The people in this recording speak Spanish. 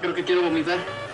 Creo que quiero vomitar.